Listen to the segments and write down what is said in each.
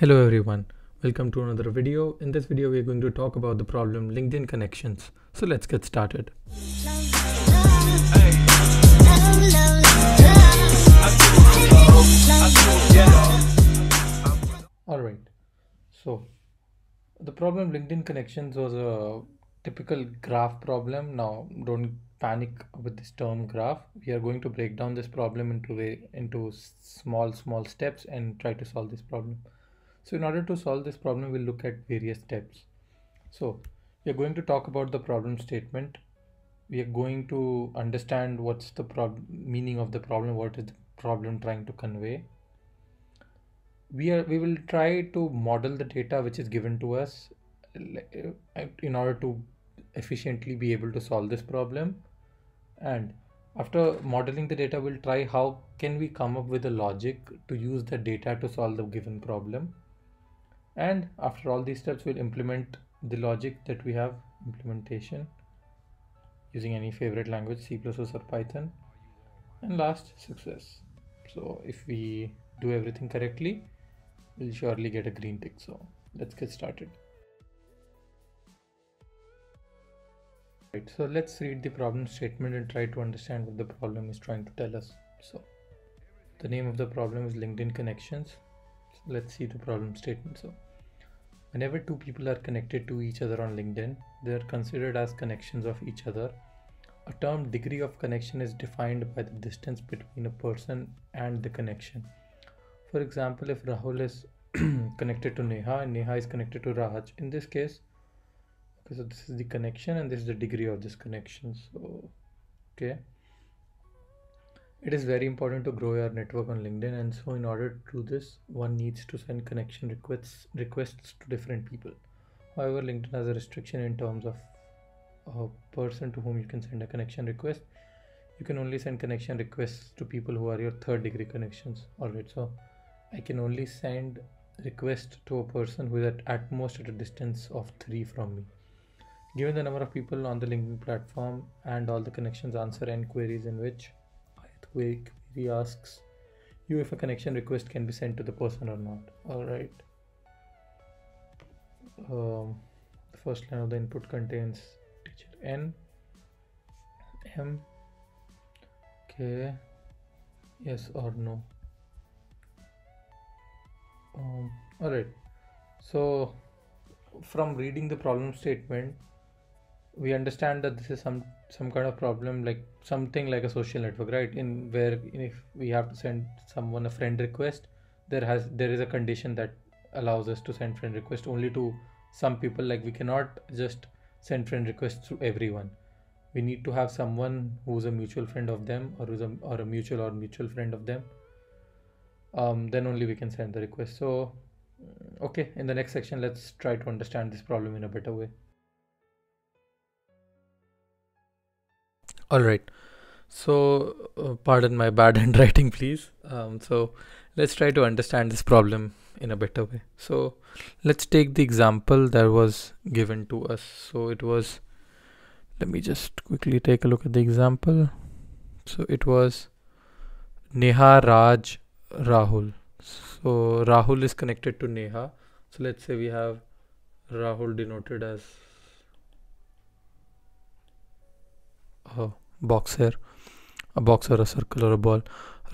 Hello everyone, welcome to another video. In this video we are going to talk about the problem LinkedIn connections. So let's get started. Alright, so the problem LinkedIn connections was a typical graph problem. Now don't panic with this term graph. We are going to break down this problem into into small small steps and try to solve this problem. So in order to solve this problem, we'll look at various steps. So we are going to talk about the problem statement. We are going to understand what's the meaning of the problem, what is the problem trying to convey. We are we will try to model the data which is given to us uh, in order to efficiently be able to solve this problem. And after modeling the data, we'll try how can we come up with a logic to use the data to solve the given problem and after all these steps we'll implement the logic that we have implementation using any favorite language C++ or Python. And last success. So if we do everything correctly we'll surely get a green tick. So let's get started. Right so let's read the problem statement and try to understand what the problem is trying to tell us. So the name of the problem is linkedin connections. So let's see the problem statement. So Whenever two people are connected to each other on LinkedIn, they are considered as connections of each other. A term degree of connection is defined by the distance between a person and the connection. For example, if Rahul is connected to Neha and Neha is connected to Raj, in this case, okay, so this is the connection and this is the degree of this connection. So, okay it is very important to grow your network on linkedin and so in order to do this one needs to send connection requests requests to different people. However linkedin has a restriction in terms of a person to whom you can send a connection request. You can only send connection requests to people who are your third degree connections. All right so i can only send request to a person who is at, at most at a distance of three from me. Given the number of people on the linkedin platform and all the connections answer and queries in which query asks you if a connection request can be sent to the person or not. All right. Um, the first line of the input contains teacher n m k yes or no. Um, all right. So from reading the problem statement we understand that this is some some kind of problem like something like a social network right? In where if we have to send someone a friend request there has there is a condition that allows us to send friend request only to some people. Like we cannot just send friend requests to everyone. We need to have someone who's a mutual friend of them or who's a, or a mutual or mutual friend of them. Um, then only we can send the request. So okay in the next section let's try to understand this problem in a better way all right. So uh, pardon my bad handwriting please. Um, so let's try to understand this problem in a better way. So let's take the example that was given to us. So it was let me just quickly take a look at the example. So it was neha raj rahul. So rahul is connected to neha. So let's say we have rahul denoted as a box here. A box or a circle or a ball.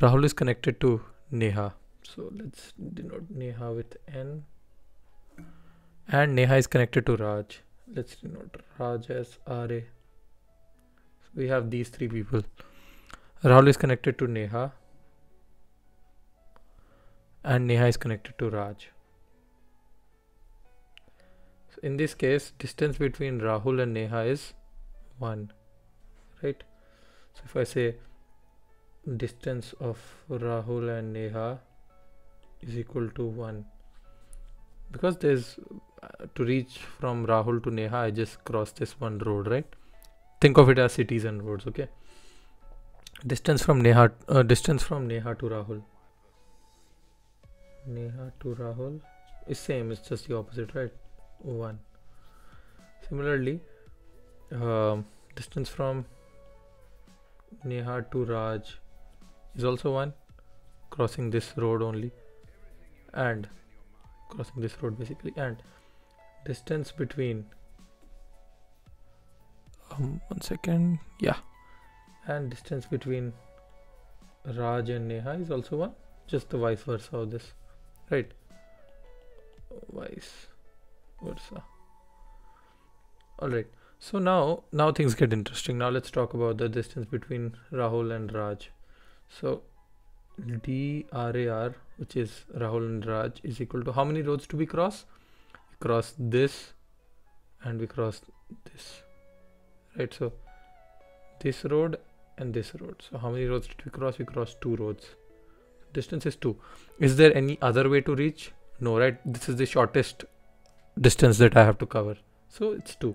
Rahul is connected to neha. So let's denote neha with n. And neha is connected to raj. Let's denote raj as ra so we have these three people. Rahul is connected to neha. And neha is connected to raj. So in this case distance between rahul and neha is 1 right so if I say distance of Rahul and Neha is equal to 1 because there's uh, to reach from Rahul to Neha I just cross this one road right? Think of it as cities and roads okay? Distance from Neha uh, distance from Neha to Rahul. Neha to Rahul is same it's just the opposite right? 1 similarly uh, distance from Neha to Raj is also one crossing this road only and crossing this road basically and distance between um one second. Yeah. and distance between Raj and Neha is also one just the vice versa of this right? Vice versa. All right so now now things get interesting. Now let's talk about the distance between Rahul and Raj. So DRAR which is Rahul and Raj is equal to how many roads do we cross? We cross this and we cross this right? So this road and this road. So how many roads did we cross? We crossed two roads. Distance is 2 is there any other way to reach? No right? This is the shortest distance that i have to cover. So it's 2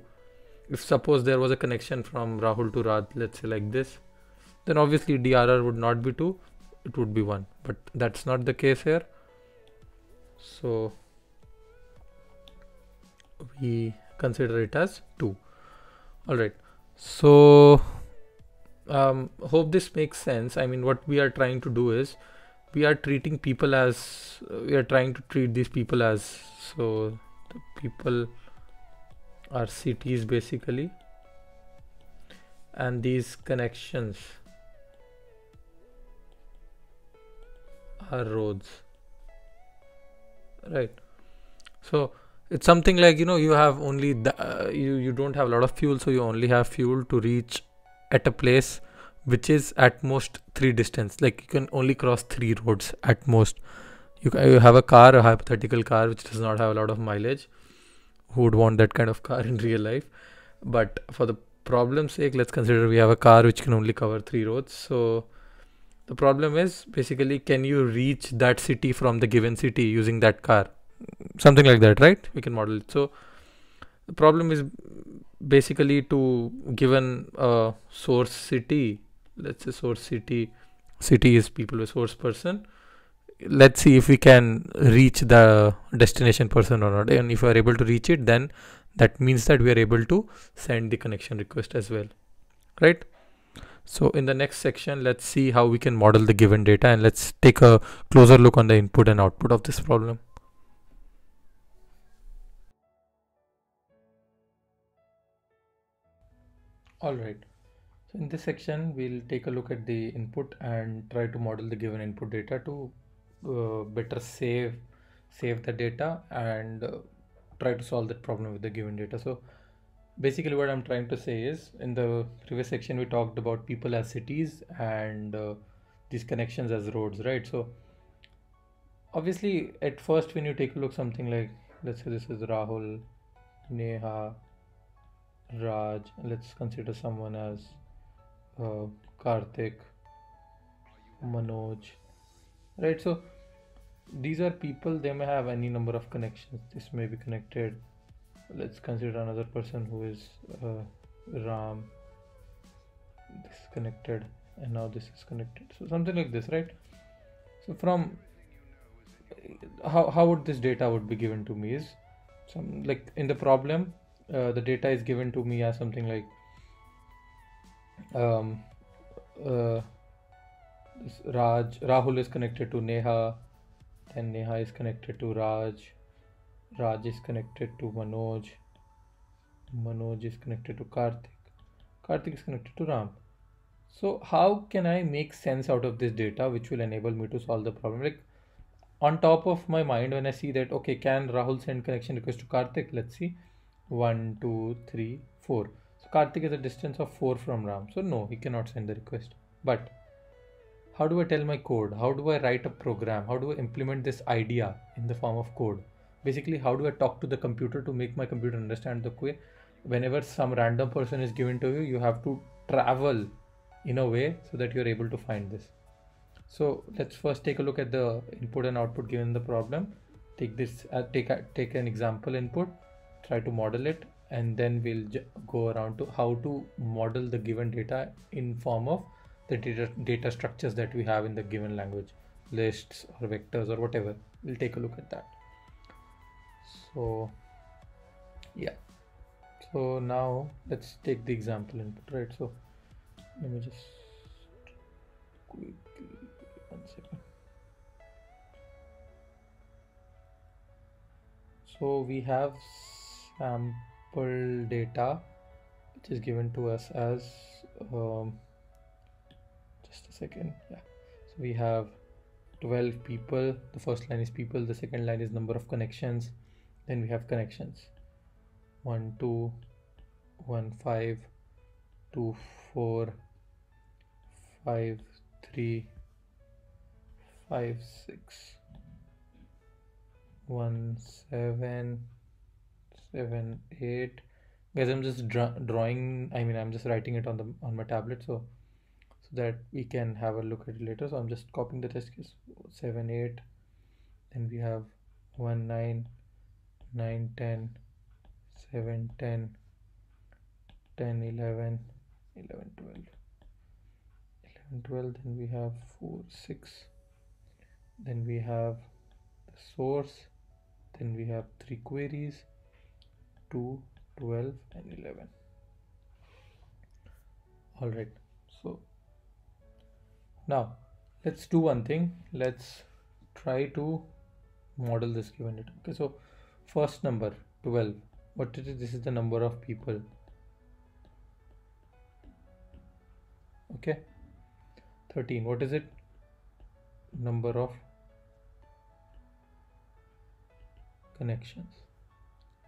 if suppose there was a connection from rahul to raj let's say like this then obviously drr would not be 2 it would be 1 but that's not the case here. So we consider it as 2 all right so um, hope this makes sense. I mean what we are trying to do is we are treating people as uh, we are trying to treat these people as so the people are cities basically. And these connections are roads. Right. So it's something like you know you have only the, uh, you you don't have a lot of fuel so you only have fuel to reach at a place which is at most three distance. Like you can only cross three roads at most. You, you have a car a hypothetical car which does not have a lot of mileage who would want that kind of car in real life. But for the problem's sake let's consider we have a car which can only cover three roads. So the problem is basically can you reach that city from the given city using that car? Something like that right? We can model it. So the problem is basically to given a source city let's say source city city is people source person let's see if we can reach the destination person or not. And if we are able to reach it then that means that we are able to send the connection request as well. Right? So in the next section let's see how we can model the given data and let's take a closer look on the input and output of this problem. All right. So in this section we'll take a look at the input and try to model the given input data to uh, better save save the data and uh, try to solve that problem with the given data. So basically what i'm trying to say is in the previous section we talked about people as cities and uh, these connections as roads right? So obviously at first when you take a look something like let's say this is rahul neha Raj, let's consider someone as uh, Karthik, Manoj, right? So these are people, they may have any number of connections. This may be connected. Let's consider another person who is uh, Ram. This is connected, and now this is connected. So something like this, right? So from how how would this data would be given to me is some like in the problem uh, the data is given to me as something like um, uh, Raj Rahul is connected to Neha then Neha is connected to Raj Raj is connected to Manoj Manoj is connected to Karthik Karthik is connected to Ram. So how can I make sense out of this data which will enable me to solve the problem? Like on top of my mind when I see that okay can Rahul send connection request to Karthik? Let's see. 1 2 3 4 so karthik is a distance of 4 from ram. So no he cannot send the request. But how do i tell my code? How do i write a program? How do i implement this idea in the form of code? Basically how do i talk to the computer to make my computer understand the way whenever some random person is given to you you have to travel in a way so that you're able to find this. So let's first take a look at the input and output given in the problem. Take this uh, take a, take an example input try to model it and then we'll go around to how to model the given data in form of the data, data structures that we have in the given language lists or vectors or whatever. We'll take a look at that. So yeah. So now let's take the example input right? So let me just quickly one second. So we have sample data which is given to us as um, second yeah. So we have 12 people. The first line is people. The second line is number of connections. Then we have connections. 1 2 1 5 2 4 5 3 5 6 1 7 7 8 guys i'm just dra drawing i mean i'm just writing it on the on my tablet so so that we can have a look at it later. So i'm just copying the test case. 7 8 then we have 1 9 9 10 7 10 10 11 11 12 11 12 then we have 4 6 then we have the source. Then we have three queries. 2 12 and 11 all right. So now let's do one thing. Let's try to model this given data. Okay so first number 12 what is this is the number of people. Okay 13 what is it? Number of connections.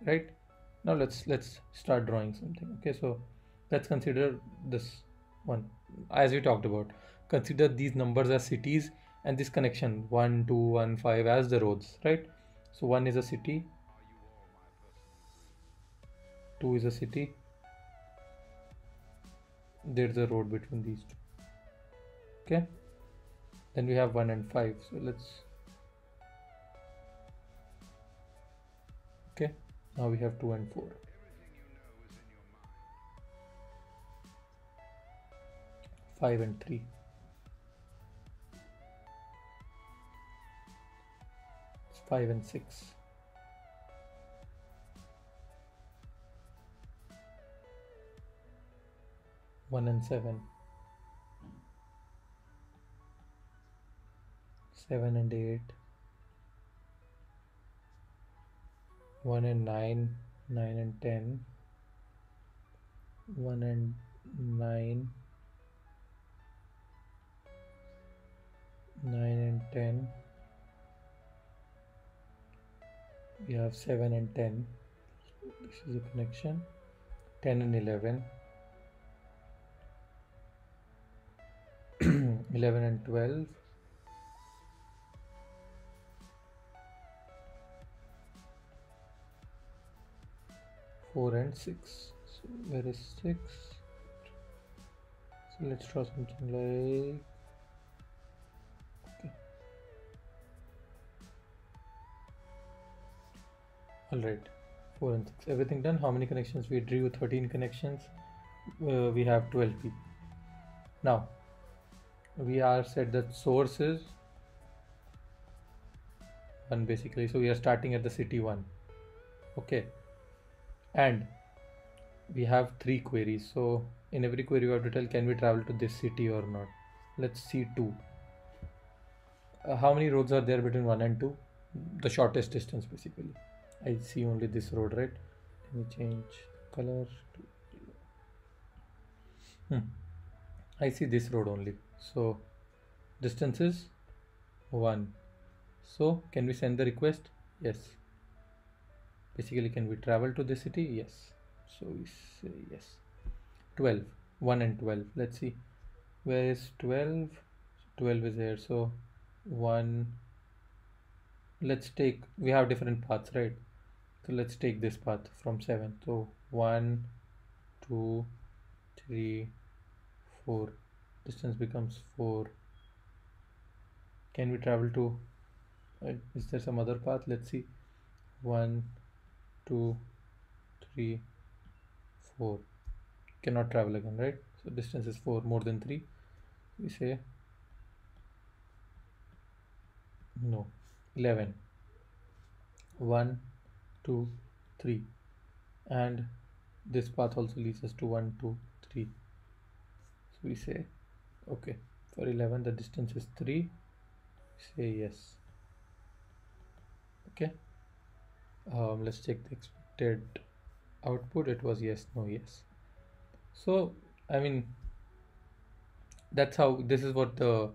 Right? Now let's let's start drawing something. Okay so let's consider this one. As we talked about consider these numbers as cities and this connection 1 2 1 5 as the roads right? So one is a city two is a city there's a road between these two okay? Then we have 1 and 5 so let's okay? Now we have 2 and 4 5 and 3 5 and 6 1 and 7 7 and 8 1 and 9 9 and 10 1 and 9 9 and 10 we have 7 and 10 this is a connection. 10 and 11 11 and 12 4 and 6 so where is 6 so let's draw something like all right 4 and 6 everything done? How many connections? We drew 13 connections. Uh, we have 12 people. Now we are set that source is one basically. So we are starting at the city one. Okay. And we have three queries. So in every query we have to tell can we travel to this city or not? Let's see two. Uh, how many roads are there between one and two? The shortest distance basically i see only this road right? Let me change color hmm. i see this road only. So distance is one. So can we send the request? Yes. Basically can we travel to the city? Yes. So we say yes. 12 1 and 12 let's see. Where is 12 12 is here so 1 let's take we have different paths right so let's take this path from 7 so 1 2 3 4 distance becomes 4 can we travel to uh, is there some other path let's see 1 two, three, four. Cannot travel again, right? So distance is four more than three. We say no. 11. 1, 2, 3. And this path also leads us to 1, 2, 3. So we say okay. For 11, the distance is 3. Say yes. Okay um, let's check the expected output it was yes no yes so I mean that's how this is what the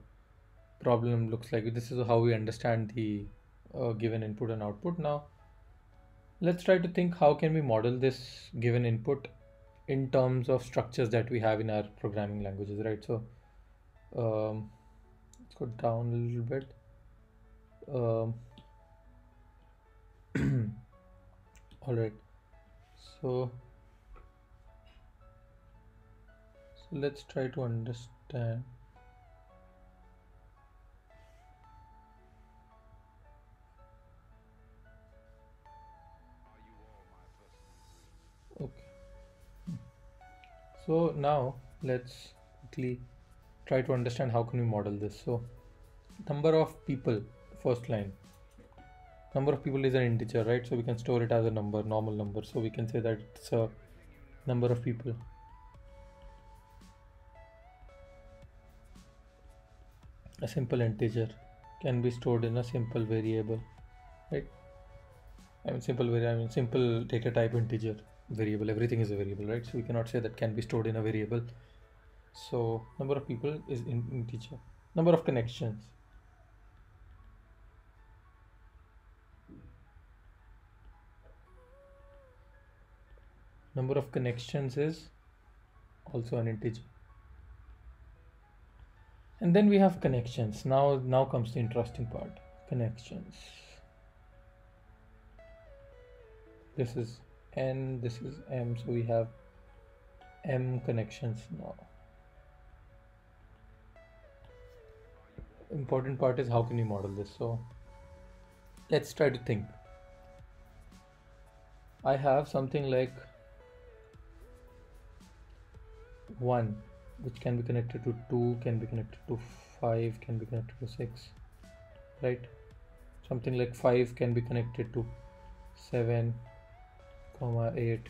problem looks like this is how we understand the uh, given input and output now let's try to think how can we model this given input in terms of structures that we have in our programming languages right? So um, let's go down a little bit. Um, all right. So so let's try to understand so now let's quickly try to understand how can we model this. So number of people first line. Number of people is an integer right? So we can store it as a number normal number. So we can say that it's a number of people. A simple integer can be stored in a simple variable right? I mean simple variable I mean simple data type integer variable. Everything is a variable right? So we cannot say that can be stored in a variable. So number of people is in integer number of connections. Number of connections is also an integer. And then we have connections. Now now comes the interesting part. Connections. This is n this is m so we have m connections now. Important part is how can we model this so let's try to think. I have something like 1 which can be connected to 2 can be connected to 5 can be connected to 6 right? Something like 5 can be connected to 7 comma 8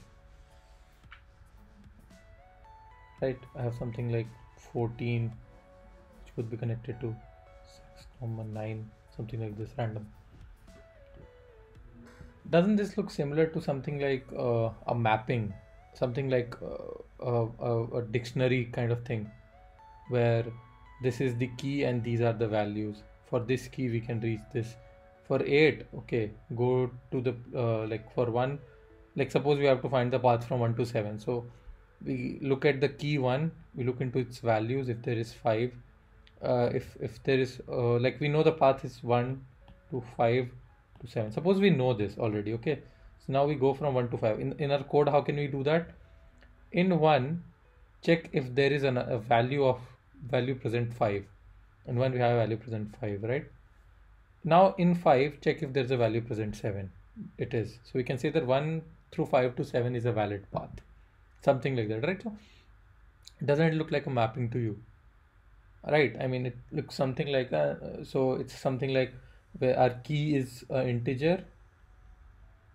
right I have something like 14 which could be connected to 6 comma 9 something like this random. Doesn't this look similar to something like uh, a mapping? Something like uh, a, a, dictionary kind of thing where this is the key and these are the values. For this key we can reach this. For 8 okay go to the uh, like for 1 like suppose we have to find the path from 1 to 7 so we look at the key 1 we look into its values if there is 5 uh, if if there is uh, like we know the path is 1 to 5 to 7 suppose we know this already okay? So now we go from 1 to 5 in, in our code how can we do that? In 1 check if there is an, a value of value present 5 in 1 we have value present 5 right? Now in 5 check if there's a value present 7 it is. So we can say that 1 through 5 to 7 is a valid path. Something like that right? So doesn't it look like a mapping to you? Right i mean it looks something like a, so it's something like where our key is an integer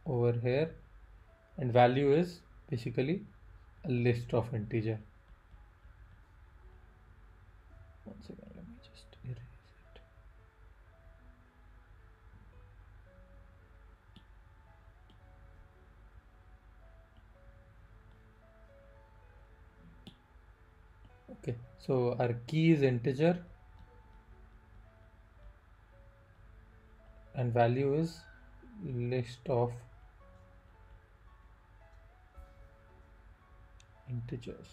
over here and value is basically a list of integer. One second so our key is integer and value is list of integers.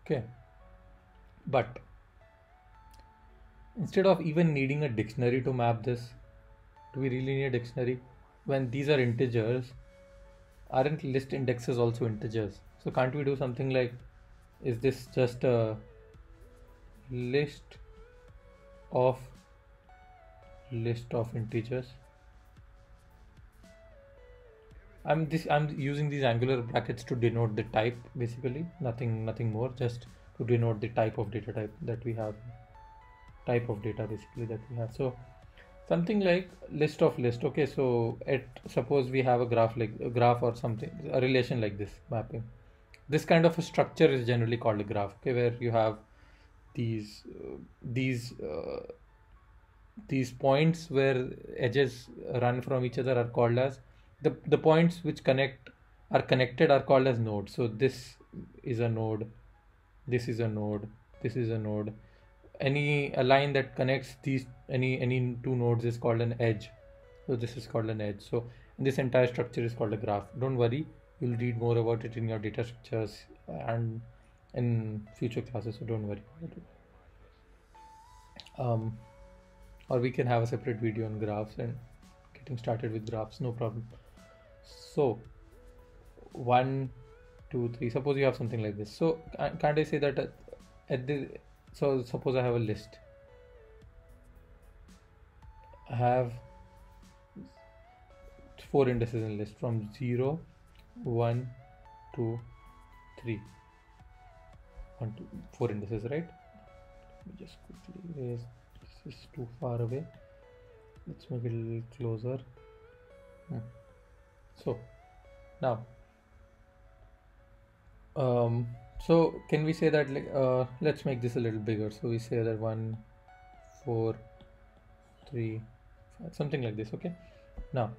Okay. But instead of even needing a dictionary to map this do we really need a dictionary? When these are integers aren't list indexes also integers so can't we do something like is this just a list of list of integers? I'm this I'm using these angular brackets to denote the type basically. Nothing nothing more just to denote the type of data type that we have. Type of data basically that we have. So something like list of list. Okay so at suppose we have a graph like a graph or something a relation like this mapping this kind of a structure is generally called a graph okay where you have these uh, these uh, these points where edges run from each other are called as the, the points which connect are connected are called as nodes. So this is a node this is a node this is a node. Any a line that connects these any any two nodes is called an edge. So this is called an edge. So this entire structure is called a graph. Don't worry you'll read more about it in your data structures and in future classes so don't worry about um, or we can have a separate video on graphs and getting started with graphs no problem. So one two three suppose you have something like this. So can't i say that at the so suppose i have a list. I have four indices in list from 0 1 2 3 1 2 4 indices right? Let me just quickly this is too far away. Let's make it a little closer. Hmm. so now um so can we say that uh let's make this a little bigger. So we say that one four three five, something like this okay? Now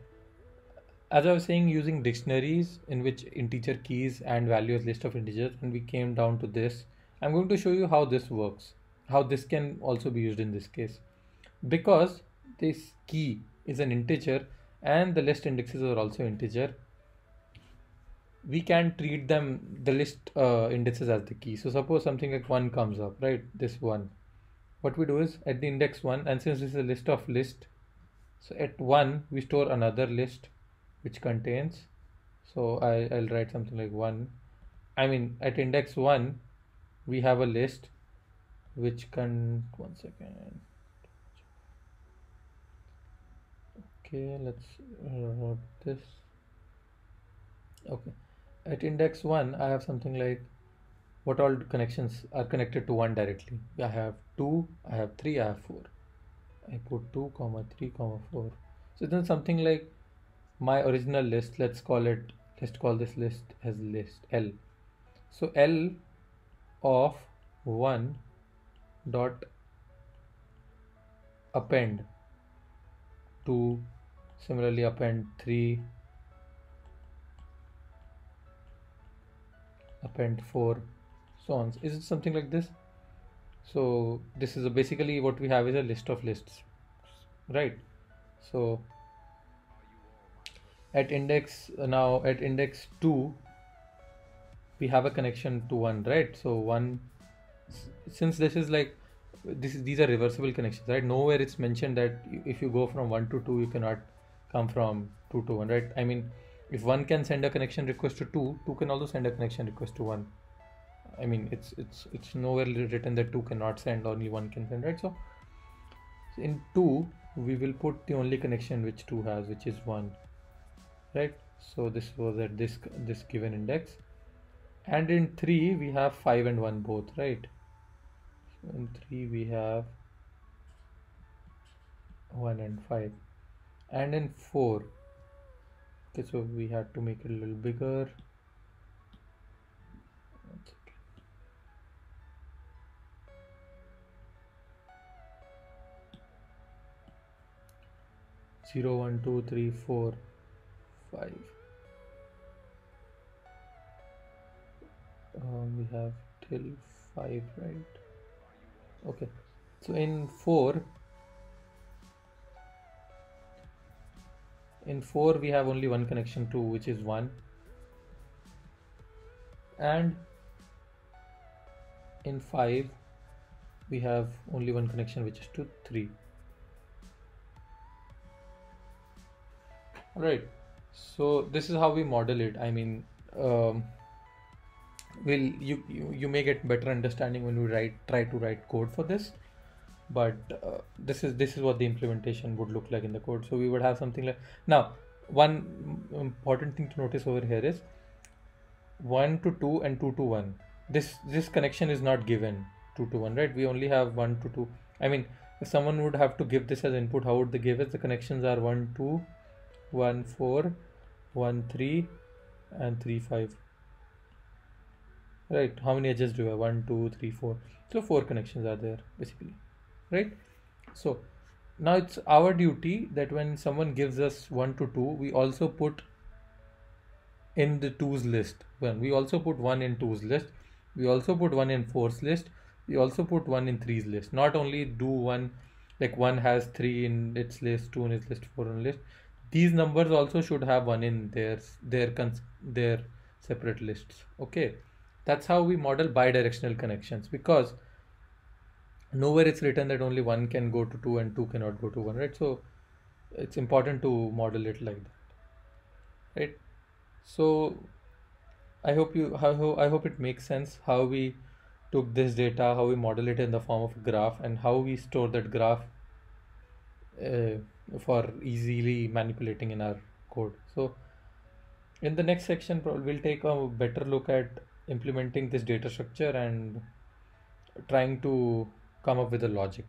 as I was saying using dictionaries in which integer keys and values list of integers and we came down to this I'm going to show you how this works how this can also be used in this case. Because this key is an integer and the list indexes are also integer we can treat them the list uh, indices as the key. So suppose something like 1 comes up right? This one. What we do is at the index 1 and since this is a list of list so at 1 we store another list which contains so I, I'll write something like 1 I mean at index 1 we have a list which can one second. Okay let's uh, this. Okay. At index 1 I have something like what all connections are connected to 1 directly? I have 2 I have 3 I have 4 I put 2 comma 3 comma 4 so then something like my original list let's call it let's call this list as list L. So L of 1 dot append 2 similarly append 3 append 4 so on. Is it something like this? So this is basically what we have is a list of lists right? So at index now at index 2 we have a connection to 1 right? So 1 since this is like this is these are reversible connections right? Nowhere it's mentioned that if you go from 1 to 2 you cannot come from 2 to 1 right? I mean if one can send a connection request to 2 2 can also send a connection request to 1 i mean it's it's it's nowhere written that 2 cannot send only one can send right? So in 2 we will put the only connection which 2 has which is 1 right so this was at this this given index. And in 3 we have 5 and 1 both right? So in 3 we have 1 and 5 and in 4 okay so we had to make it a little bigger. Zero, one, two, three, four, five. um, we have till 5 right? Okay. So in 4 in 4 we have only one connection to which is 1 and in 5 we have only one connection which is to 3 all right so this is how we model it. I mean um, will you, you you may get better understanding when we write try to write code for this but uh, this is this is what the implementation would look like in the code. So we would have something like now one important thing to notice over here is 1 to 2 and 2 to 1 this this connection is not given 2 to 1 right? We only have 1 to 2 i mean if someone would have to give this as input. How would they give it? The connections are 1 2 1 4 1 3 and 3 5 right how many edges do you have? One two three four. So four connections are there basically. Right? So now it's our duty that when someone gives us 1 to 2 we also put in the twos list. When we also put 1 in twos list. We also put 1 in fours list. We also put 1 in threes list. Not only do one like one has 3 in its list 2 in its list 4 in list these numbers also should have one in their their their separate lists okay? That's how we model bidirectional connections because nowhere it's written that only one can go to two and two cannot go to one right? So it's important to model it like that right? So i hope you how i hope it makes sense how we took this data how we model it in the form of graph and how we store that graph uh, for easily manipulating in our code so in the next section we'll take a better look at implementing this data structure and trying to come up with a logic.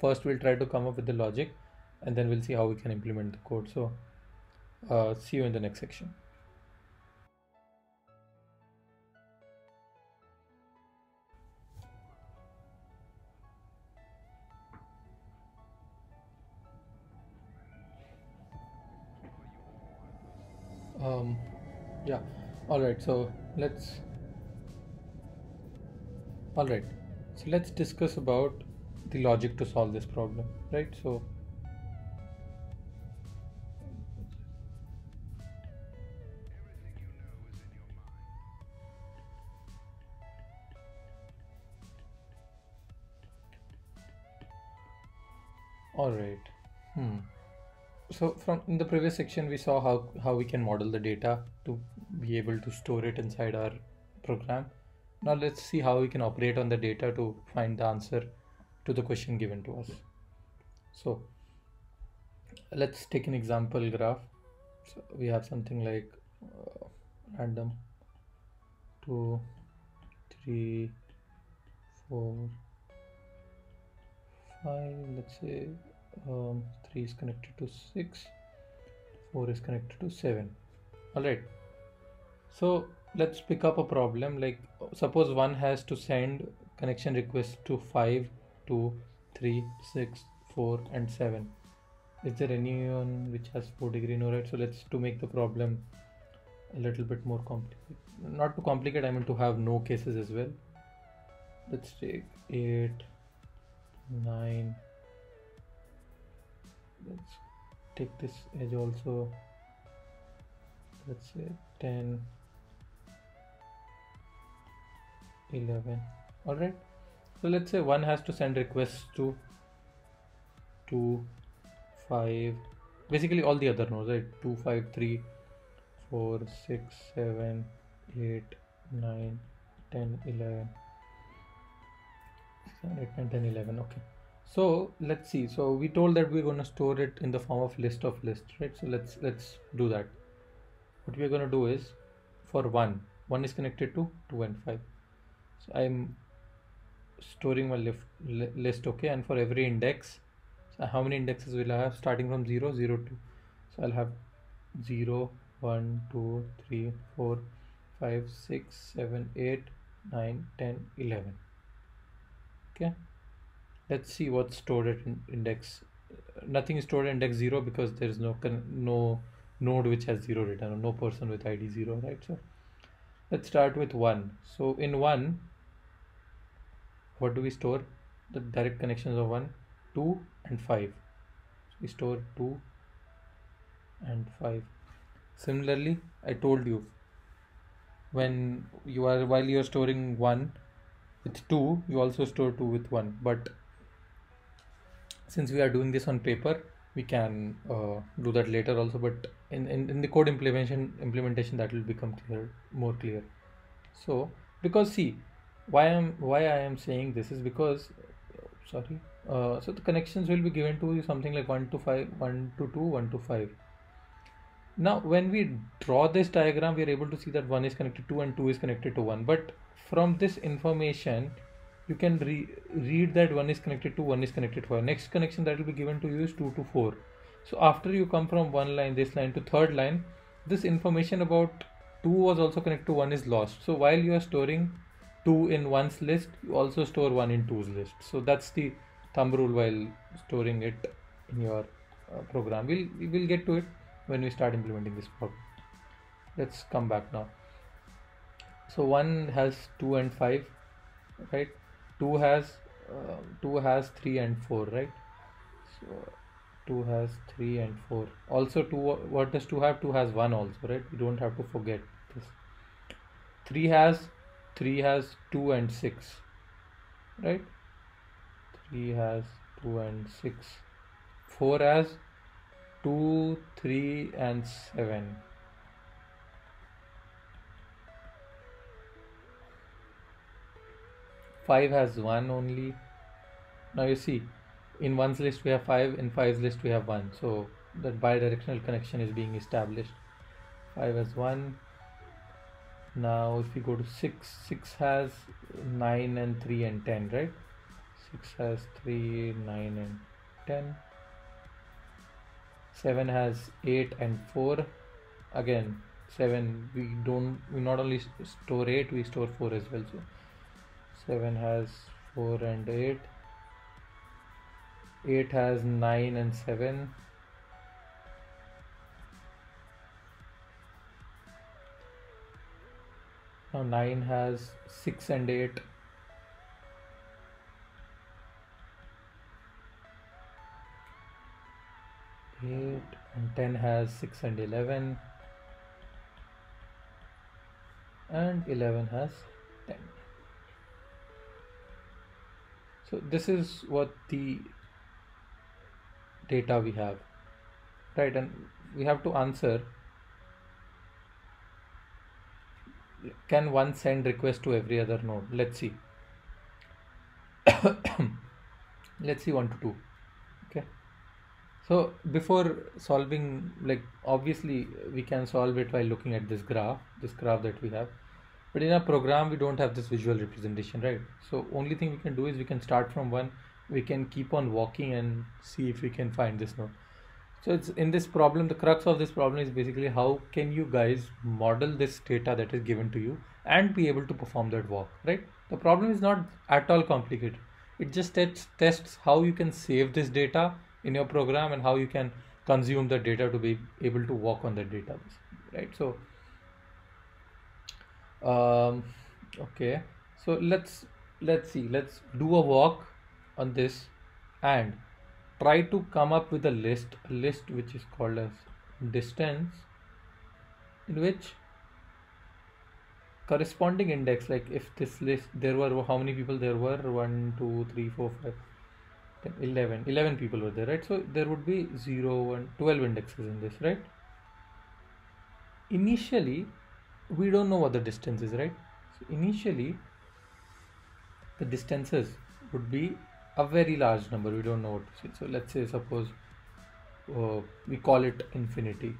First, we'll try to come up with the logic and then we'll see how we can implement the code. So uh, see you in the next section. Um, yeah, all right, so let's all right. So let's discuss about the logic to solve this problem right? So all right. Hmm so from in the previous section we saw how how we can model the data to be able to store it inside our program now let's see how we can operate on the data to find the answer to the question given to us. So let's take an example graph. So we have something like uh, random two, three, four, five. Let's say um, three is connected to six, four is connected to seven. All right. So let's pick up a problem like suppose one has to send connection request to 5 2 3 6 4 and 7 is there anyone which has 4 degree? No right? So let's to make the problem a little bit more complicated. Not too complicated i mean to have no cases as well. Let's take 8 9 let's take this edge also let's say 10 11 all right. So let's say one has to send requests to 2 5 basically all the other nodes right? 2 5 3 4 6 7 8 9 10 11 8 9 10 11 okay so let's see. So we told that we're going to store it in the form of list of lists right? So let's let's do that. What we're going to do is for one one is connected to 2 and 5 so i'm storing my lift, list okay? And for every index so how many indexes will i have? Starting from 0 0 2 so i'll have 0 1 2 3 4 5 6 7 8 9 10 11 okay let's see what's stored at index. Nothing is stored at index 0 because there is no no node which has 0 written no person with id 0 right? So let's start with 1 so in 1 what do we store? The direct connections of 1 2 and 5 so we store 2 and 5 similarly i told you when you are while you are storing 1 with 2 you also store 2 with 1 but since we are doing this on paper we can uh, do that later also but in, in, in the code implementation implementation that will become clear more clear. So because see why i'm why i am saying this is because sorry uh, so the connections will be given to you something like 1 to 5 1 to 2 1 to 5 now when we draw this diagram we are able to see that 1 is connected to 2 and 2 is connected to 1 but from this information you can re- read that 1 is connected to 1 is connected to 5 next connection that will be given to you is 2 to 4 so after you come from one line this line to third line this information about 2 was also connected to 1 is lost. So while you are storing 2 in one's list you also store 1 in two's list. So that's the thumb rule while storing it in your uh, program. We'll we will get to it when we start implementing this problem let's come back now. So one has 2 and 5 right 2 has uh, 2 has 3 and 4 right? So 2 has 3 and 4 also 2 what does 2 have? 2 has 1 also right? We don't have to forget this. 3 has 3 has 2 and 6 right? 3 has 2 and 6 4 has 2 3 and 7 5 has 1 only. Now you see in one's list we have 5 in 5's list we have 1 so that bidirectional connection is being established. 5 has 1 now if we go to 6 6 has 9 and 3 and 10 right? 6 has 3 9 and 10 7 has 8 and 4 again 7 we don't we not only store 8 we store 4 as well. So 7 has 4 and 8 8 has 9 and 7 now 9 has 6 and 8 8 and 10 has 6 and 11 and 11 has so this is what the data we have right? And we have to answer can one send request to every other node? Let's see. Let's see one to two okay? So before solving like obviously we can solve it by looking at this graph this graph that we have but in a program we don't have this visual representation right? So only thing we can do is we can start from one we can keep on walking and see if we can find this node so it's in this problem the crux of this problem is basically how can you guys model this data that is given to you and be able to perform that walk right? The problem is not at all complicated. It just tests, tests how you can save this data in your program and how you can consume the data to be able to walk on the database right? So um, okay. So let's let's see. Let's do a walk on this and try to come up with a list a list which is called as distance in which corresponding index like if this list there were how many people there were? 1 2 3 4 5 10, 11 11 people were there right? So there would be 0 1 12 indexes in this right? Initially we don't know what the distance is right? So initially the distances would be a very large number. We don't know what to say. So let's say suppose uh, we call it infinity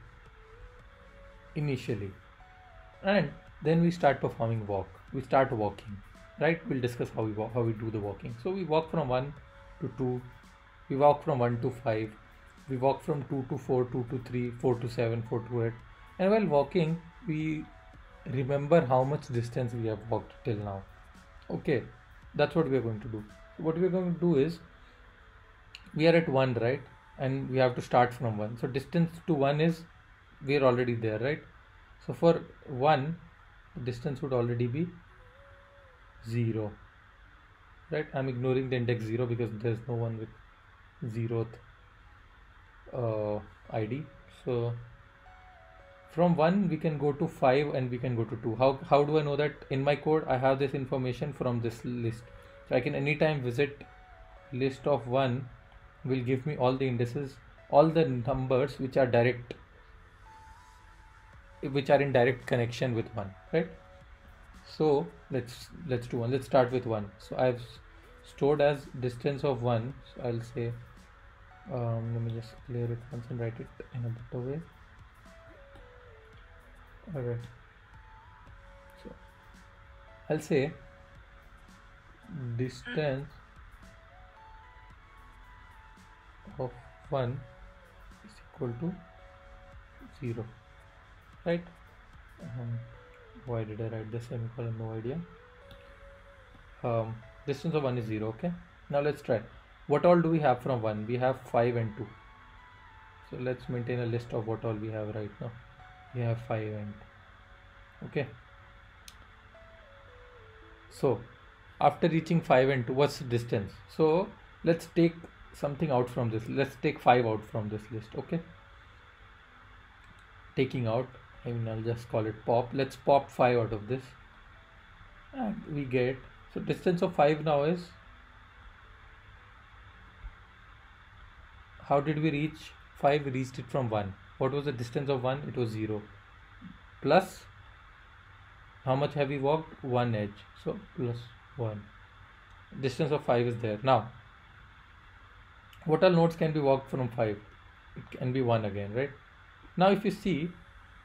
initially. And then we start performing walk. We start walking right? We'll discuss how we walk, how we do the walking. So we walk from 1 to 2 we walk from 1 to 5 we walk from 2 to 4 2 to 3 4 to 7 4 to 8 and while walking we remember how much distance we have walked till now. Okay that's what we are going to do. What we are going to do is we are at 1 right? And we have to start from 1 so distance to 1 is we are already there right? So for 1 distance would already be 0 right? I'm ignoring the index 0 because there's no one with zeroth uh, id so from 1 we can go to 5 and we can go to 2 how, how do I know that in my code I have this information from this list? So I can anytime visit list of 1 will give me all the indices all the numbers which are direct which are in direct connection with 1 right? So let's let's do one. Let's start with 1 so I've stored as distance of 1 so I'll say um, let me just clear it once and write it in a better way okay. So I'll say distance of 1 is equal to 0 right? Um, why did I write the semicolon no idea. Um, distance of 1 is 0 okay? Now let's try. What all do we have from 1 we have 5 and 2 so let's maintain a list of what all we have right now we have 5 and okay. So after reaching 5 and 2 what's the distance? So let's take something out from this let's take 5 out from this list okay? Taking out I mean I'll just call it pop. Let's pop 5 out of this and we get so distance of 5 now is how did we reach? 5 we reached it from 1 what was the distance of 1 it was 0 plus how much have we walked? One edge. So plus 1 distance of 5 is there. Now what all nodes can be walked from 5 it can be 1 again right? Now if you see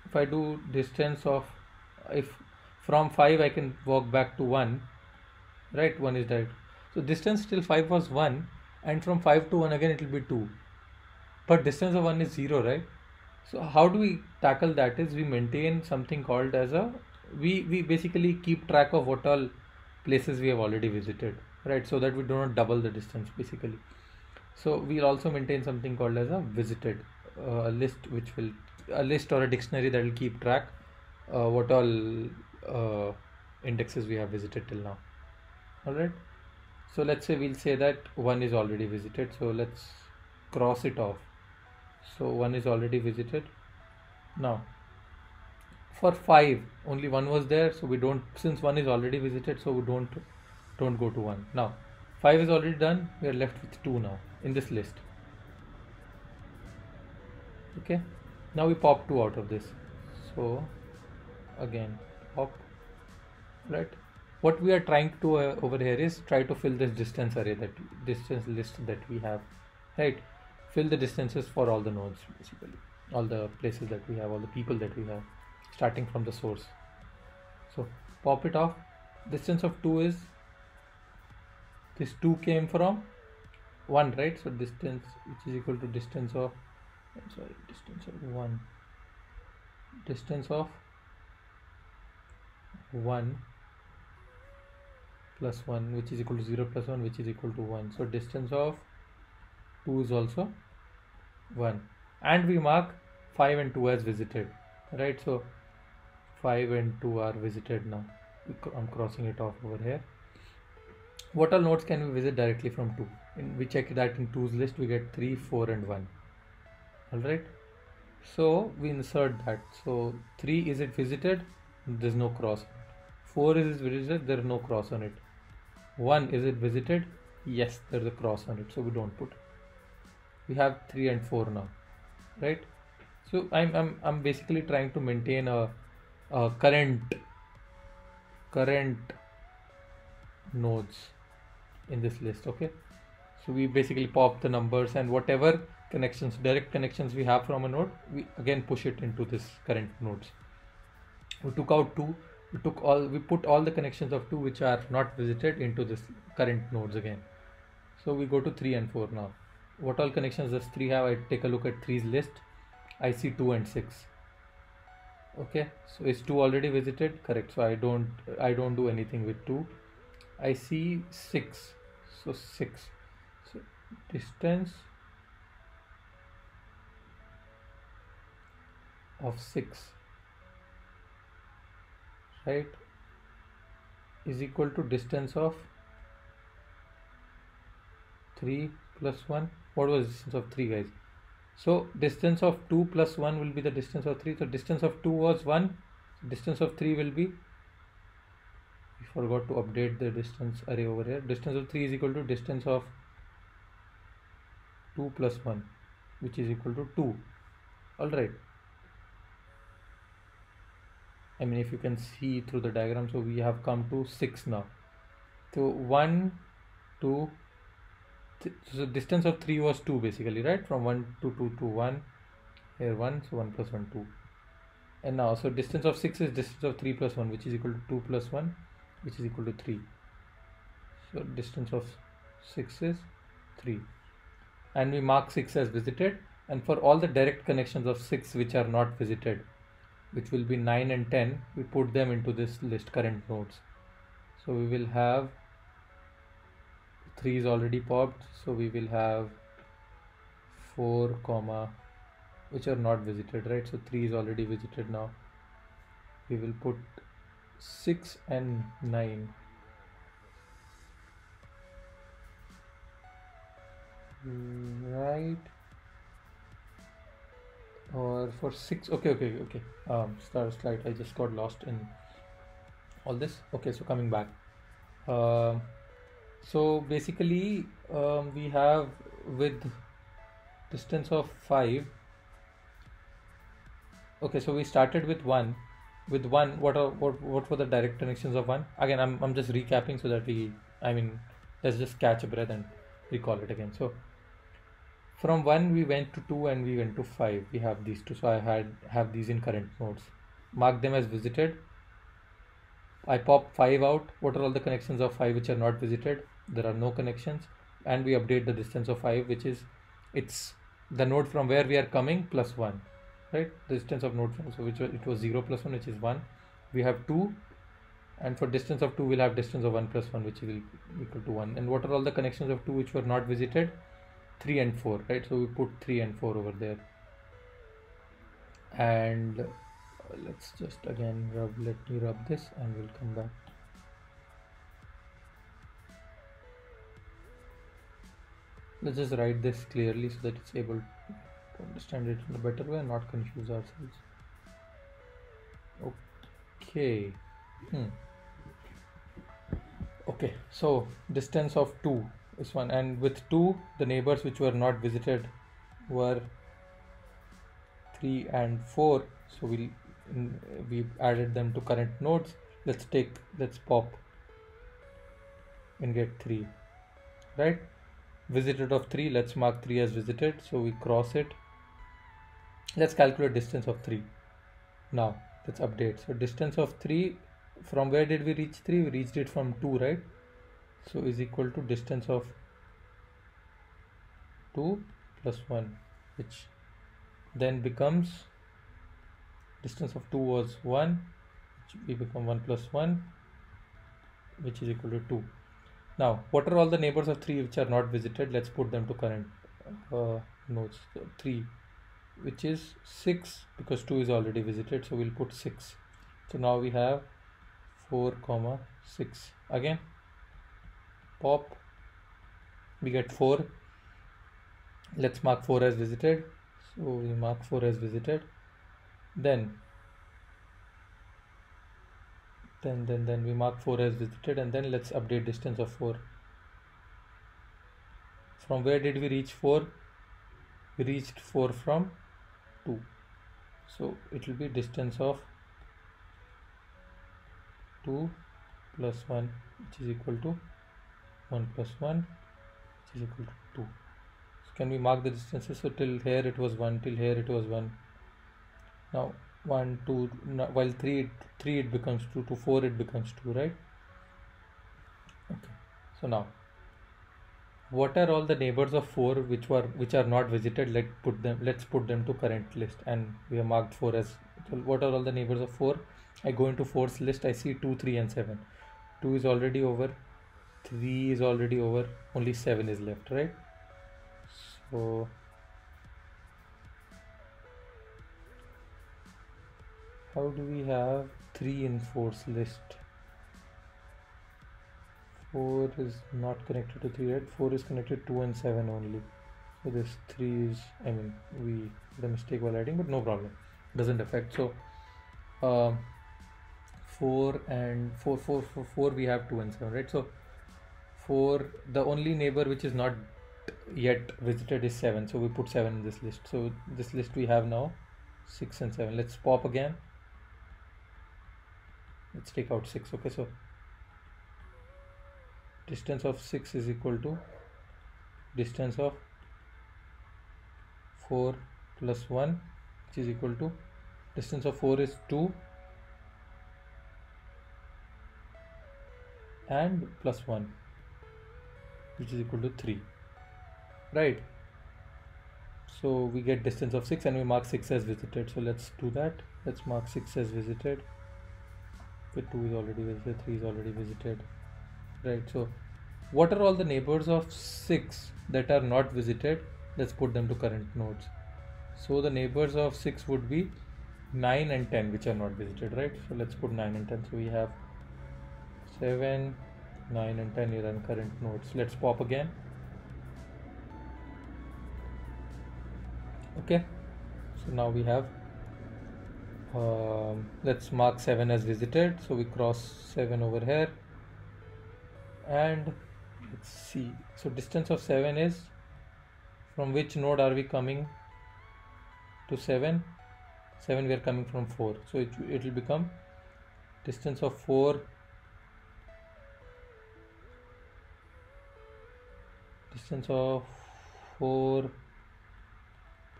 if I do distance of if from 5 I can walk back to 1 right? 1 is that. So distance till 5 was 1 and from 5 to 1 again it will be 2 but distance of 1 is 0 right so how do we tackle that is we maintain something called as a we we basically keep track of what all places we have already visited right? So that we do not double the distance basically. So we'll also maintain something called as a visited uh, list which will a list or a dictionary that will keep track uh, what all uh, indexes we have visited till now. All right so let's say we'll say that one is already visited so let's cross it off so one is already visited. Now for five only one was there so we don't since one is already visited so we don't don't go to one. Now five is already done we are left with two now in this list. Okay? Now we pop 2 out of this. So again pop right? What we are trying to uh, over here is try to fill this distance array that distance list that we have right fill the distances for all the nodes basically. All the places that we have all the people that we have starting from the source. So pop it off. Distance of 2 is this 2 came from 1 right? So distance which is equal to distance of sorry distance of 1 distance of 1 plus 1 which is equal to 0 plus 1 which is equal to 1 so distance of 2 is also 1 and we mark 5 and 2 as visited right? So 5 and 2 are visited now. I'm crossing it off over here. What all nodes can we visit directly from 2 in we check that in 2's list we get 3 4 and 1 all right so we insert that. So 3 is it visited? There's no cross 4 is it visited? There is no cross on it. 1 is it visited? Yes there's a cross on it. So we don't put we have 3 and 4 now right? So I'm, I'm, I'm basically trying to maintain a, a current current nodes in this list okay? So we basically pop the numbers and whatever connections direct connections we have from a node we again push it into this current nodes. We took out two we took all we put all the connections of two which are not visited into this current nodes again. So we go to 3 and 4 now what all connections does 3 have? I take a look at 3's list. I see 2 and 6 okay so is 2 already visited? Correct. So i don't i don't do anything with 2 i see 6 so 6 so distance of 6 right is equal to distance of 3 plus 1 what was distance of 3 guys? So distance of 2 plus 1 will be the distance of 3 so distance of 2 was 1 distance of 3 will be we forgot to update the distance array over here. Distance of 3 is equal to distance of 2 plus 1 which is equal to 2 all right. I mean if you can see through the diagram so we have come to 6 now. So 1 2 so distance of 3 was 2 basically right? From 1 to 2 to 1 here 1 so 1 plus 1 2 and now so distance of 6 is distance of 3 plus 1 which is equal to 2 plus 1 which is equal to 3 so distance of 6 is 3 and we mark 6 as visited. And for all the direct connections of 6 which are not visited which will be 9 and 10 we put them into this list current nodes. So we will have 3 is already popped so we will have 4 comma which are not visited right? So 3 is already visited now. We will put 6 and 9 right. Or for 6 okay okay okay. Um start slide i just got lost in all this. Okay so coming back. Um so basically um, we have with distance of 5 okay so we started with 1 with 1 what are what, what were the direct connections of 1 again I'm, I'm just recapping so that we i mean let's just catch a breath and recall it again. So from 1 we went to 2 and we went to 5 we have these two. So i had have these in current nodes. Mark them as visited I pop 5 out. What are all the connections of 5 which are not visited? There are no connections. And we update the distance of 5 which is it's the node from where we are coming plus 1. Right? The distance of node from so which was, it was 0 plus 1 which is 1. We have 2 and for distance of 2 we'll have distance of 1 plus 1 which is equal to 1. And what are all the connections of 2 which were not visited? 3 and 4 right so we put 3 and 4 over there and let's just again rub let me rub this and we'll come back. Let's just write this clearly so that it's able to understand it in a better way and not confuse ourselves. Okay. Hmm. okay so distance of 2 is one and with 2 the neighbors which were not visited were 3 and 4 so we'll we added them to current nodes. Let's take let's pop and get 3 right? Visited of 3 let's mark 3 as visited. So we cross it. Let's calculate distance of 3 now let's update. So distance of 3 from where did we reach 3 we reached it from 2 right? So is equal to distance of 2 plus 1 which then becomes distance of 2 was 1 which we become 1 plus 1 which is equal to 2 now what are all the neighbors of 3 which are not visited? Let's put them to current uh, nodes so 3 which is 6 because 2 is already visited so we'll put 6 so now we have 4 comma 6 again pop we get 4 let's mark 4 as visited. So we mark 4 as visited then. Then then then we mark 4 as visited and then let's update distance of 4 from where did we reach 4 we reached 4 from 2 so it will be distance of 2 plus 1 which is equal to 1 plus 1 which is equal to 2 so can we mark the distances? So till here it was 1 till here it was 1 now 1 2 while 3 3 it becomes 2 to 4 it becomes 2 right? Okay. So now what are all the neighbors of 4 which were which are not visited? Let put them let's put them to current list and we have marked 4 as what are all the neighbors of 4 i go into 4's list i see 2 3 and 7 2 is already over 3 is already over only 7 is left right? So how do we have 3 in 4's list? 4 is not connected to 3 right? 4 is connected to 2 and 7 only. So this 3 is I mean we the mistake while adding but no problem. Doesn't affect. So uh, 4 and 4, 4, 4, 4 we have 2 and 7 right? So 4 the only neighbor which is not yet visited is 7 so we put 7 in this list. So this list we have now 6 and 7 let's pop again let's take out 6 okay so distance of 6 is equal to distance of 4 plus 1 which is equal to distance of 4 is 2 and plus 1 which is equal to 3 right? So we get distance of 6 and we mark 6 as visited. So let's do that. Let's mark 6 as visited okay 2 is already visited 3 is already visited right? So what are all the neighbors of 6 that are not visited? Let's put them to current nodes. So the neighbors of 6 would be 9 and 10 which are not visited right? So let's put 9 and 10 so we have 7 9 and 10 here on current nodes. Let's pop again. Okay. So now we have um, let's mark 7 as visited. So we cross 7 over here. And let's see. So distance of 7 is from which node are we coming to 7 7 we are coming from 4 so it, it will become distance of 4 distance of 4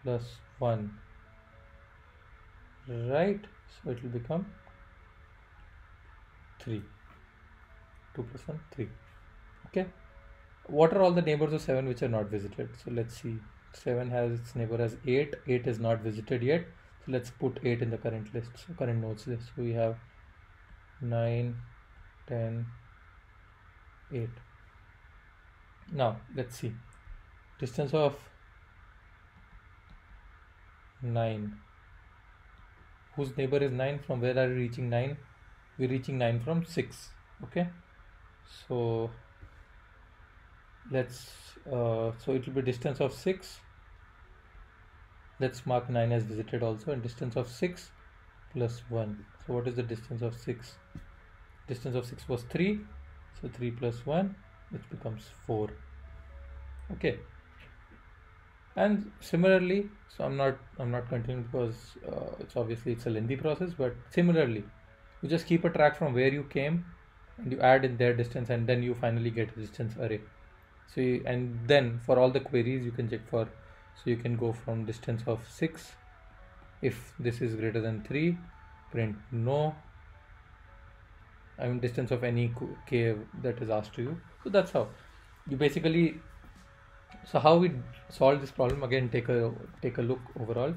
plus 1 right so it will become 3 2 plus 1 3 okay? What are all the neighbors of 7 which are not visited? So let's see 7 has its neighbor as 8 8 is not visited yet. So let's put 8 in the current list so current nodes list. So we have 9 10 8 now let's see. Distance of 9 whose neighbor is 9 from where are we reaching 9 we're reaching 9 from 6 okay? So let's uh, so it will be distance of 6 let's mark 9 as visited also and distance of 6 plus 1 so what is the distance of 6 distance of 6 was 3 so 3 plus 1 which becomes 4 okay and similarly so i'm not i'm not continuing because uh, it's obviously it's a lengthy process but similarly you just keep a track from where you came and you add in their distance and then you finally get a distance array. So you, and then for all the queries you can check for so you can go from distance of 6 if this is greater than 3 print no. I mean distance of any k that is asked to you. So that's how. You basically so how we solve this problem? Again take a take a look overall.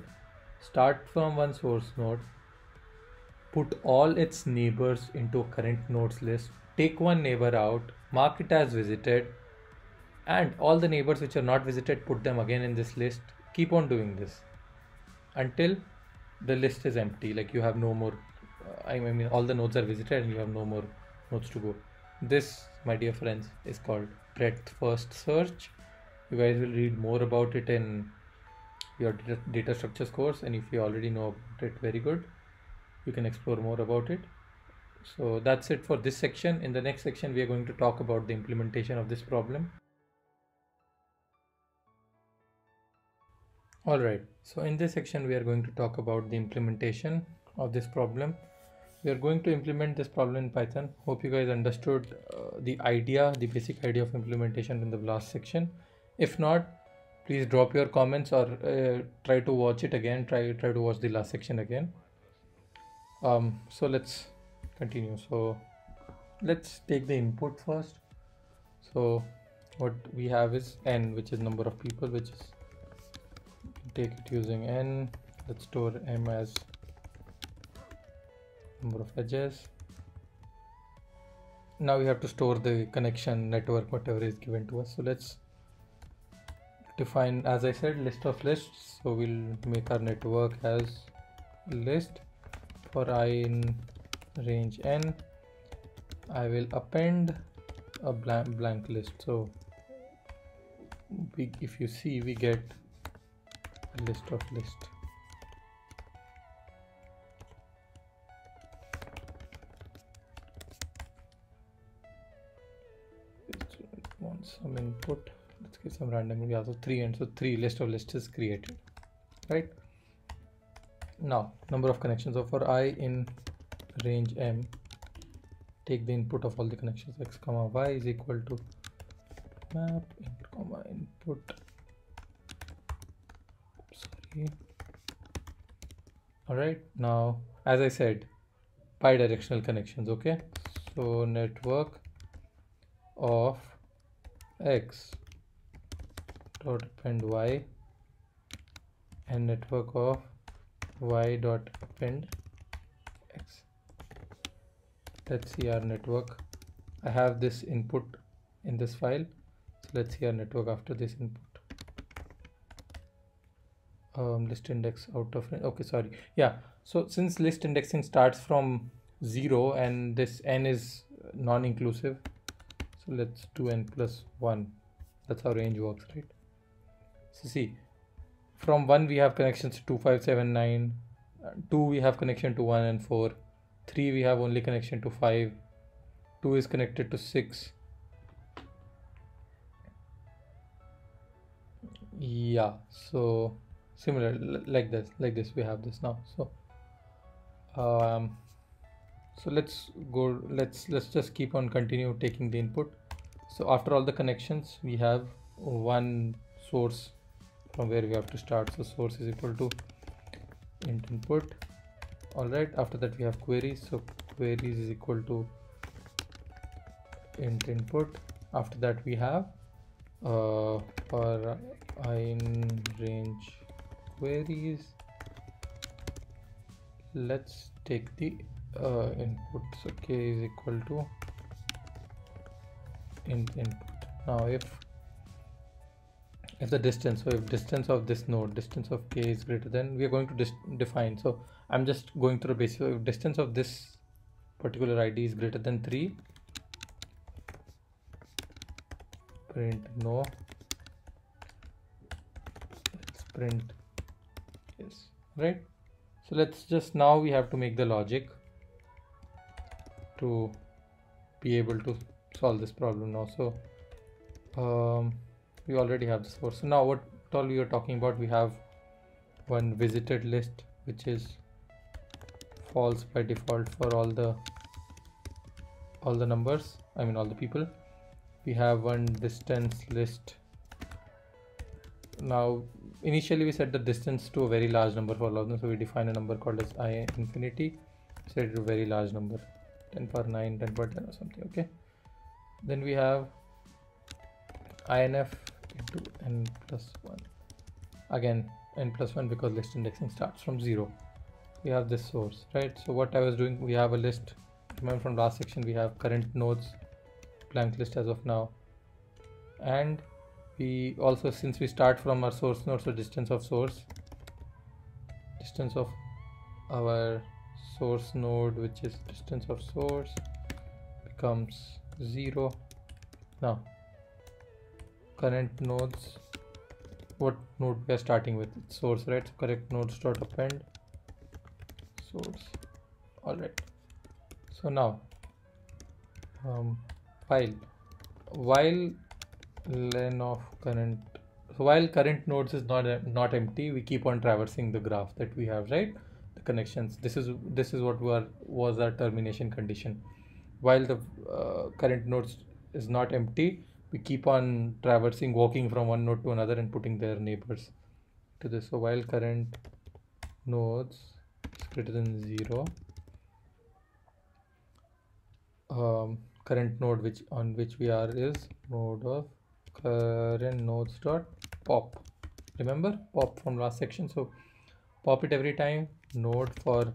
Start from one source node. Put all its neighbors into current nodes list. Take one neighbor out. Mark it as visited. And all the neighbors which are not visited put them again in this list. Keep on doing this until the list is empty. Like you have no more I mean all the nodes are visited and you have no more nodes to go. This my dear friends is called breadth first search you guys will read more about it in your data, structures course and if you already know about it very good. You can explore more about it. So that's it for this section. In the next section we are going to talk about the implementation of this problem. All right. So in this section we are going to talk about the implementation of this problem. We are going to implement this problem in python. Hope you guys understood uh, the idea the basic idea of implementation in the last section if not please drop your comments or uh, try to watch it again. Try try to watch the last section again. Um, so let's continue. So let's take the input first. So what we have is n which is number of people which is take it using n. Let's store m as number of edges. Now we have to store the connection network whatever is given to us. So let's define as I said list of lists. So we'll make our network as list for i in range n. I will append a blank, blank list. So we, if you see we get a list of list. Some input let's some random we also three and so three list of lists is created right? Now number of connections. So for i in range m take the input of all the connections x comma y is equal to map int comma input. Sorry. All right now as i said bidirectional connections okay? So network of x dot append y and network of y dot append x. Let's see our network. I have this input in this file. So let's see our network after this input. Um, list index out of okay sorry. Yeah. So since list indexing starts from 0 and this n is non-inclusive so let's do n plus 1 that's how range works right so see from 1 we have connections to 2579 2 we have connection to 1 and 4 3 we have only connection to 5 2 is connected to 6 yeah so similar like this like this we have this now. So um so let's go let's let's just keep on continue taking the input. So after all the connections we have one source from where we have to start. So source is equal to int input. All right after that we have queries. So queries is equal to int input. After that we have uh, for in range queries. Let's take the uh, input. So k is equal to int input. Now if if the distance so if distance of this node distance of k is greater than we are going to define. So i'm just going through the basic so if distance of this particular id is greater than 3 print no let's print yes right? So let's just now we have to make the logic to be able to solve this problem now. So um, we already have the source. So now what all we are talking about we have one visited list which is false by default for all the all the numbers i mean all the people. We have one distance list. Now initially we set the distance to a very large number for all of them so we define a number called as i infinity set it to a very large number 10 power 9 10 power 10 or something okay? Then we have inf into n plus 1 again n plus 1 because list indexing starts from 0 we have this source right? So what i was doing we have a list. Remember from last section we have current nodes blank list as of now. And we also since we start from our source node so distance of source distance of our source node which is distance of source becomes 0 now current nodes what node we are starting with? It's source right? So correct nodes dot append source. All right. So now um, while while len of current so while current nodes is not not empty we keep on traversing the graph that we have right? The connections. This is this is what were was our termination condition. While the uh, current nodes is not empty we keep on traversing walking from one node to another and putting their neighbors to this. So while current nodes is greater than zero um, current node which on which we are is node of current nodes dot pop. Remember pop from last section. So pop it every time node for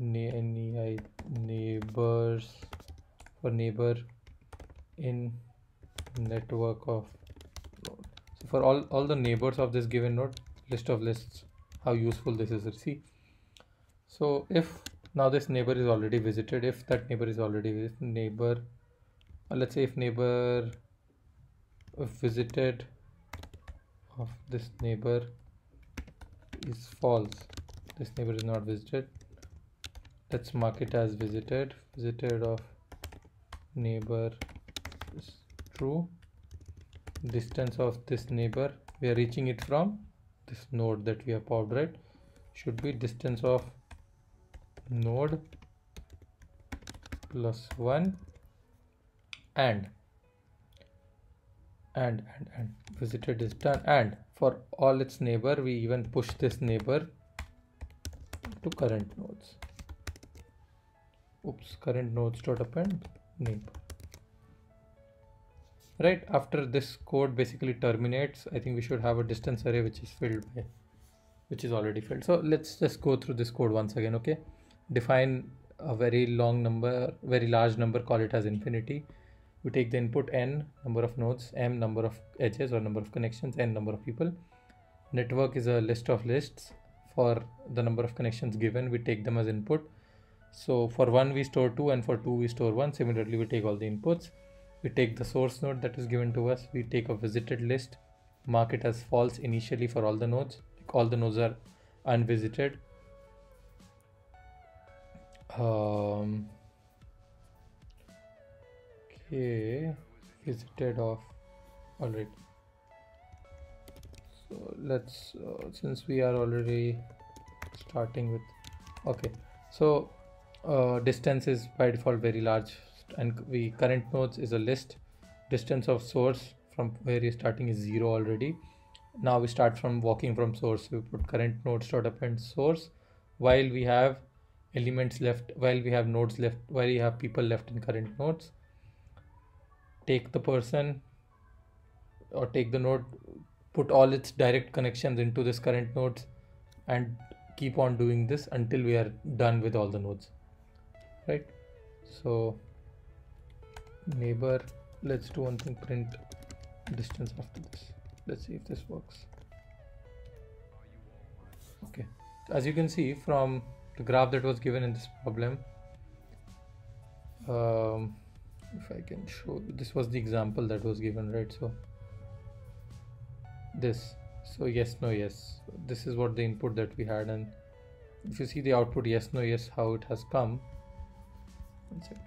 any neighbors for neighbor in network of node. So for all all the neighbors of this given node list of lists how useful this is see. So if now this neighbor is already visited if that neighbor is already visited neighbor uh, let's say if neighbor visited of this neighbor is false this neighbor is not visited let's mark it as visited visited of neighbor is true. Distance of this neighbor we are reaching it from this node that we have popped right? Should be distance of node plus 1 and and and and. Visited is done. And for all its neighbor we even push this neighbor to current nodes. Oops current nodes dot append neighbor right after this code basically terminates i think we should have a distance array which is filled by which is already filled. So let's just go through this code once again okay? Define a very long number very large number call it as infinity. We take the input n number of nodes m number of edges or number of connections n number of people. Network is a list of lists for the number of connections given. We take them as input. So for one we store two and for two we store one. Similarly we take all the inputs we take the source node that is given to us. We take a visited list mark it as false initially for all the nodes all the nodes are unvisited. Um, okay visited of all right. So let's uh, since we are already starting with okay. So uh, distance is by default very large and the current nodes is a list. Distance of source from where you're starting is zero already. Now we start from walking from source. We put current nodes dot append source. While we have elements left while we have nodes left while we have people left in current nodes take the person or take the node put all its direct connections into this current nodes and keep on doing this until we are done with all the nodes. Right? So neighbor let's do one thing print distance after this. Let's see if this works. Okay. As you can see from the graph that was given in this problem um, if I can show this was the example that was given right? So this. So yes no yes. This is what the input that we had and if you see the output yes no yes how it has come. One second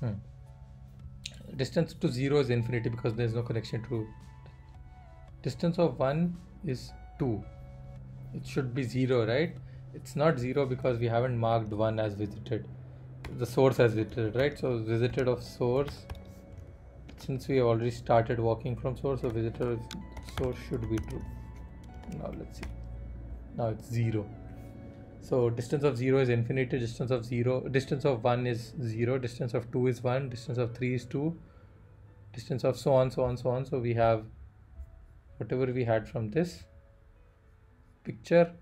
hmm. Distance to zero is infinity because there is no connection to distance of 1 is 2 it should be 0 right? It's not 0 because we haven't marked 1 as visited. The source has visited right? So visited of source since we have already started walking from source so visitor source should be true. Now let's see. Now it's 0 so distance of 0 is infinity distance of 0 distance of 1 is 0 distance of 2 is 1 distance of 3 is 2 distance of so on so on so on. So we have whatever we had from this picture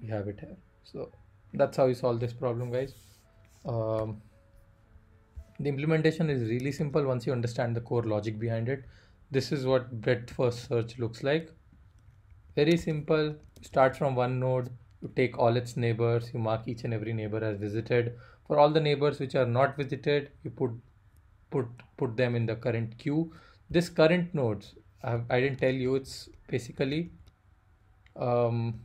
we have it here. So that's how you solve this problem guys. Um, the implementation is really simple once you understand the core logic behind it. This is what breadth first search looks like. Very simple. Start from one node you take all its neighbors you mark each and every neighbor as visited. For all the neighbors which are not visited you put put put them in the current queue. This current nodes I, I didn't tell you it's basically um,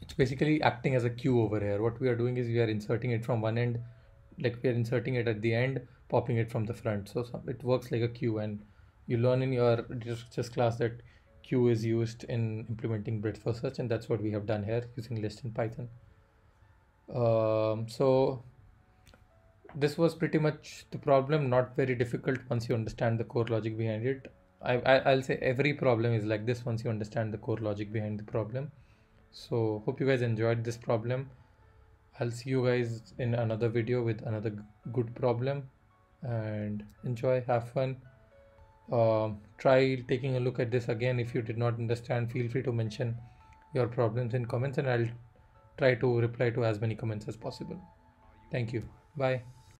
it's basically acting as a queue over here. What we are doing is we are inserting it from one end like we are inserting it at the end popping it from the front. So it works like a queue and you learn in your just class that queue is used in implementing breadth first search and that's what we have done here using list in python. Um, so this was pretty much the problem not very difficult once you understand the core logic behind it. I, I will say every problem is like this once you understand the core logic behind the problem. So hope you guys enjoyed this problem. I'll see you guys in another video with another good problem. And enjoy have fun uh, try taking a look at this again. If you did not understand feel free to mention your problems in comments and i'll try to reply to as many comments as possible. Thank you. Bye